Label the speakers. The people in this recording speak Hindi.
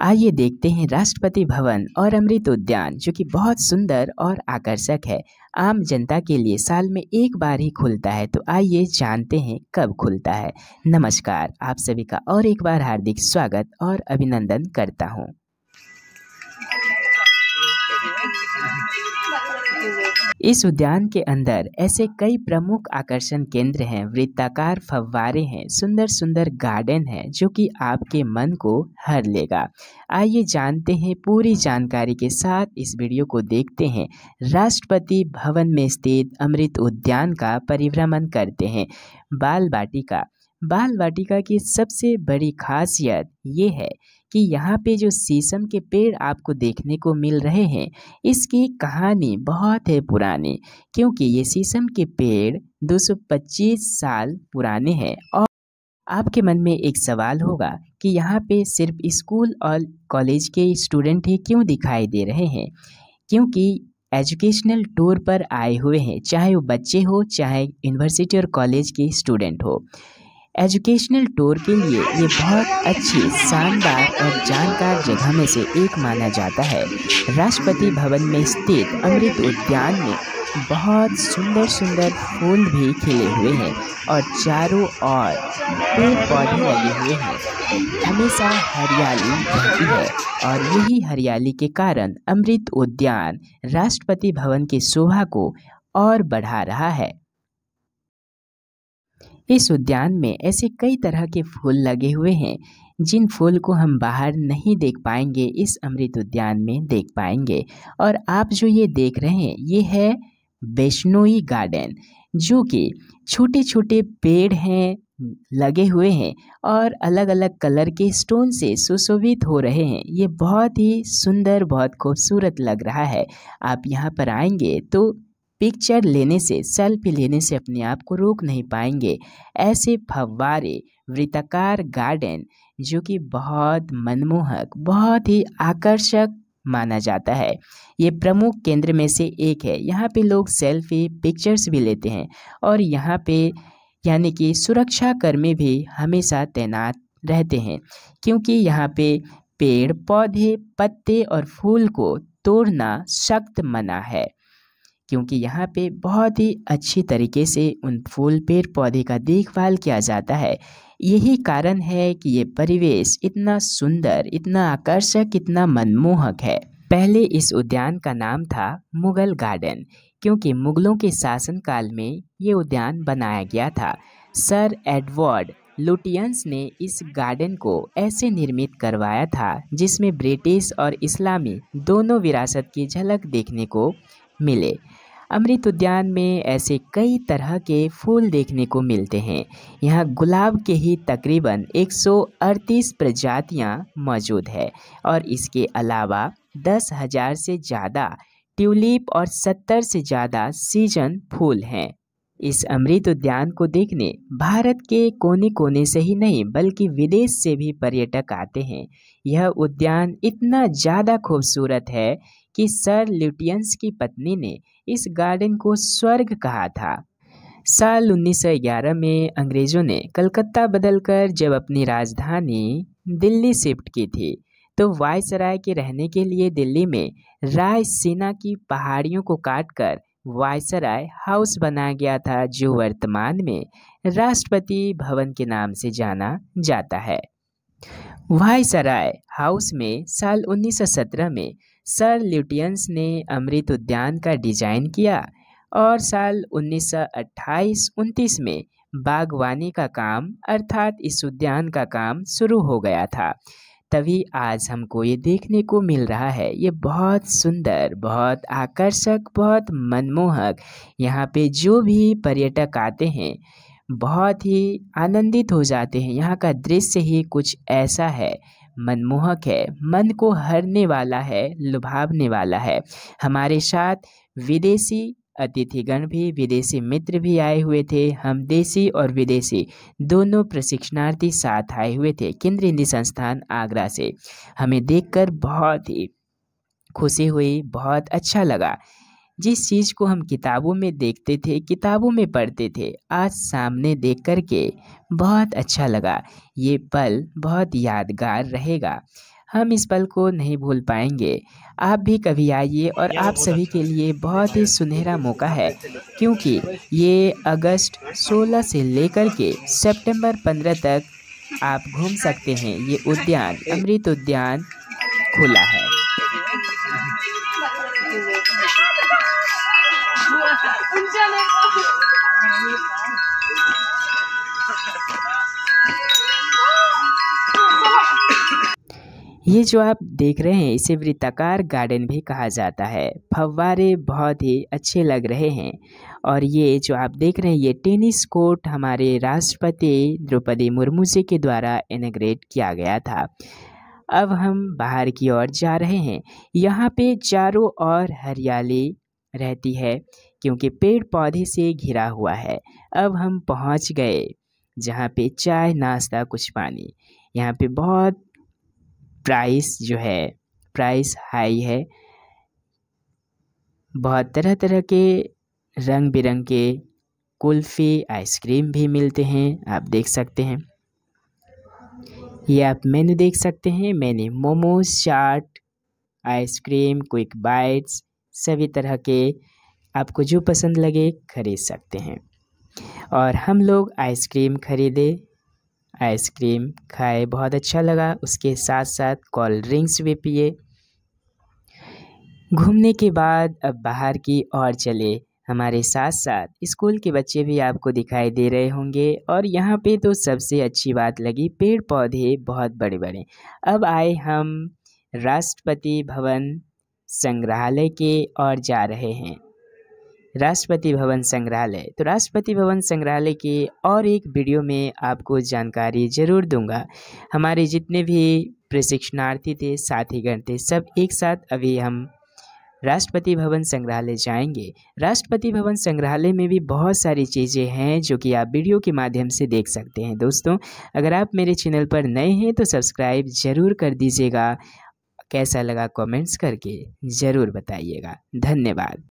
Speaker 1: आइए देखते हैं राष्ट्रपति भवन और अमृत उद्यान, जो कि बहुत सुंदर और आकर्षक है। आम जनता के लिए साल में एक बार ही खुलता है तो आइए जानते हैं कब खुलता है। नमस्कार, आप सभी का और एक बार हार्दिक स्वागत और अभिनंदन करता हूँ। इस उद्यान के अंदर ऐसे कई प्रमुख आकर्षण केंद्र हैं। वृत्ताकार फव्वारे हैं सुंदर सुंदर गार्डन है, जो कि आपके मन को हर लेगा। आइए जानते हैं पूरी जानकारी के साथ इस वीडियो को देखते हैं। राष्ट्रपति भवन में स्थित अमृत उद्यान का परिभ्रमण करते हैं। बाल बाटिका बाल वाटिका की सबसे बड़ी खासियत ये है कि यहाँ पे जो शीशम के पेड़ आपको देखने को मिल रहे हैं, इसकी कहानी बहुत है पुरानी, क्योंकि ये शीशम के पेड़ 225 साल पुराने हैं और आपके मन में एक सवाल होगा कि यहाँ पे सिर्फ़ स्कूल और कॉलेज के स्टूडेंट ही क्यों दिखाई दे रहे हैं? क्योंकि एजुकेशनल टूर पर आए हुए हैं, चाहे वो बच्चे हो, चाहे यूनिवर्सिटी और कॉलेज के स्टूडेंट हो। एजुकेशनल टूर के लिए ये बहुत अच्छी, शानदार और जानकार जगह में से एक माना जाता है। राष्ट्रपति भवन में स्थित अमृत उद्यान में बहुत सुंदर सुंदर फूल भी खिले हुए हैं और चारों ओर पेड़ पौधे लगे हुए हैं। हमेशा हरियाली रहती है और यही हरियाली के कारण अमृत उद्यान राष्ट्रपति भवन की शोभा को और बढ़ा रहा है। इस उद्यान में ऐसे कई तरह के फूल लगे हुए हैं, जिन फूल को हम बाहर नहीं देख पाएँगे, इस अमृत उद्यान में देख पाएँगे। और आप जो ये देख रहे हैं, ये है वैष्णोई गार्डन, जो कि छोटे छोटे पेड़ हैं, लगे हुए हैं और अलग अलग कलर के स्टोन से सुशोभित हो रहे हैं। ये बहुत ही सुंदर, बहुत खूबसूरत लग रहा है। आप यहाँ पर आएँगे तो पिक्चर लेने से, सेल्फी लेने से अपने आप को रोक नहीं पाएँगे। ऐसे फव्वारे, वृत्ताकार गार्डन, जो कि बहुत मनमोहक, बहुत ही आकर्षक माना जाता है। ये प्रमुख केंद्र में से एक है। यहाँ पे लोग सेल्फी, पिक्चर्स भी लेते हैं और यहाँ पे यानी कि सुरक्षा कर्मी भी हमेशा तैनात रहते हैं, क्योंकि यहाँ पे पेड़, पौधे, पत्ते और फूल को तोड़ना सख्त मना है। क्योंकि यहाँ पे बहुत ही अच्छी तरीके से उन फूल, पेड़ पौधे का देखभाल किया जाता है। यही कारण है कि ये परिवेश इतना सुंदर, इतना आकर्षक, इतना मनमोहक है। पहले इस उद्यान का नाम था मुगल गार्डन, क्योंकि मुगलों के शासनकाल में ये उद्यान बनाया गया था। सर एडवर्ड लुटियंस ने इस गार्डन को ऐसे निर्मित करवाया था, जिसमें ब्रिटिश और इस्लामी दोनों विरासत की झलक देखने को मिले। अमृत उद्यान में ऐसे कई तरह के फूल देखने को मिलते हैं। यहाँ गुलाब के ही तकरीबन 138 प्रजातियाँ मौजूद है और इसके अलावा दस हज़ार से ज़्यादा ट्यूलिप और सत्तर से ज़्यादा सीज़न फूल हैं। इस अमृत उद्यान को देखने भारत के कोने कोने से ही नहीं, बल्कि विदेश से भी पर्यटक आते हैं। यह उद्यान इतना ज़्यादा खूबसूरत है कि सर ल्यूटियंस की पत्नी ने इस गार्डन को स्वर्ग कहा था। साल 1911 में अंग्रेज़ों ने कलकत्ता बदलकर जब अपनी राजधानी दिल्ली शिफ्ट की थी तो वायसराय के रहने के लिए दिल्ली में रायसीना की पहाड़ियों को काटकर वायसराय हाउस बनाया गया था, जो वर्तमान में राष्ट्रपति भवन के नाम से जाना जाता है। वायसराय हाउस में साल 1917 में सर ल्यूटियंस ने अमृत उद्यान का डिज़ाइन किया और साल 1928-29 में बागवानी का काम अर्थात इस उद्यान का काम शुरू हो गया था। तभी आज हमको ये देखने को मिल रहा है। ये बहुत सुंदर, बहुत आकर्षक, बहुत मनमोहक यहाँ पे जो भी पर्यटक आते हैं, बहुत ही आनंदित हो जाते हैं। यहाँ का दृश्य ही कुछ ऐसा है। मनमोहक है, मन को हरने वाला है, लुभावने वाला है। हमारे साथ विदेशी अतिथिगण भी, विदेशी मित्र भी आए हुए थे। हम देसी और विदेशी दोनों प्रशिक्षणार्थी साथ आए हुए थे केंद्रीय हिंदी संस्थान आगरा से। हमें देखकर बहुत ही खुशी हुई, बहुत अच्छा लगा। जिस चीज़ को हम किताबों में देखते थे, किताबों में पढ़ते थे, आज सामने देख कर के बहुत अच्छा लगा। ये पल बहुत यादगार रहेगा। हम इस पल को नहीं भूल पाएँगे। आप भी कभी आइए और आप सभी के लिए बहुत ही सुनहरा मौका है, क्योंकि ये अगस्त 16 से लेकर के सितंबर 15 तक आप घूम सकते हैं। ये उद्यान, अमृत उद्यान खुला है। ये जो आप देख रहे हैं, इसे वृत्ताकार गार्डन भी कहा जाता है। फव्वारे बहुत ही अच्छे लग रहे हैं। और ये जो आप देख रहे हैं, ये टेनिस कोर्ट हमारे राष्ट्रपति द्रौपदी मुर्मू जी के द्वारा इनग्रेट किया गया था। अब हम बाहर की ओर जा रहे हैं। यहाँ पे चारों ओर हरियाली रहती है, क्योंकि पेड़ पौधे से घिरा हुआ है। अब हम पहुँच गए, जहाँ पे चाय नाश्ता कुछ पानी। यहाँ पे बहुत प्राइस जो है, प्राइस हाई है। बहुत तरह तरह के रंग बिरंग के कुल्फ़ी, आइसक्रीम भी मिलते हैं, आप देख सकते हैं। ये आप मेन्यू देख सकते हैं। मैंने, momos, chaat, ice cream, quick bites, सभी तरह के आपको जो पसंद लगे खरीद सकते हैं। और हम लोग आइसक्रीम ख़रीदे। आइसक्रीम खाए, बहुत अच्छा लगा। उसके साथ साथ कोल्ड ड्रिंक्स भी पिए। घूमने के बाद अब बाहर की ओर चले। हमारे साथ साथ स्कूल के बच्चे भी आपको दिखाई दे रहे होंगे और यहाँ पे तो सबसे अच्छी बात लगी पेड़ पौधे बहुत बड़े बड़े अब आए हम राष्ट्रपति भवन संग्रहालय के और जा रहे हैं। राष्ट्रपति भवन संग्रहालय। तो राष्ट्रपति भवन संग्रहालय के और एक वीडियो में आपको जानकारी ज़रूर दूँगा। हमारे जितने भी प्रशिक्षणार्थी थे साथीगण थे, सब एक साथ अभी हम राष्ट्रपति भवन संग्रहालय जाएँगे। राष्ट्रपति भवन संग्रहालय में भी बहुत सारी चीज़ें हैं जो कि आप वीडियो के माध्यम से देख सकते हैं। दोस्तों, अगर आप मेरे चैनल पर नए हैं तो सब्सक्राइब ज़रूर कर दीजिएगा। कैसा लगा कमेंट्स करके ज़रूर बताइएगा। धन्यवाद।